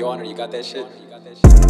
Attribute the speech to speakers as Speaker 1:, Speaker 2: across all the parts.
Speaker 1: Yo, Honor, you got that shit?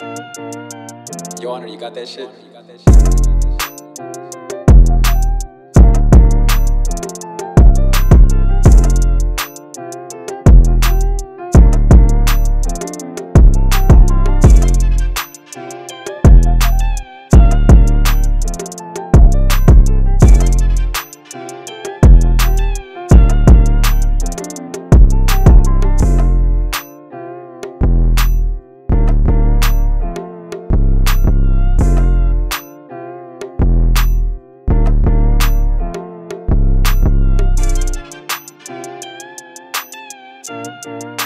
Speaker 1: Yo, Honor, you got that shit?
Speaker 2: Thank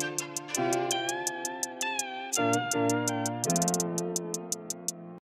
Speaker 2: Thank you.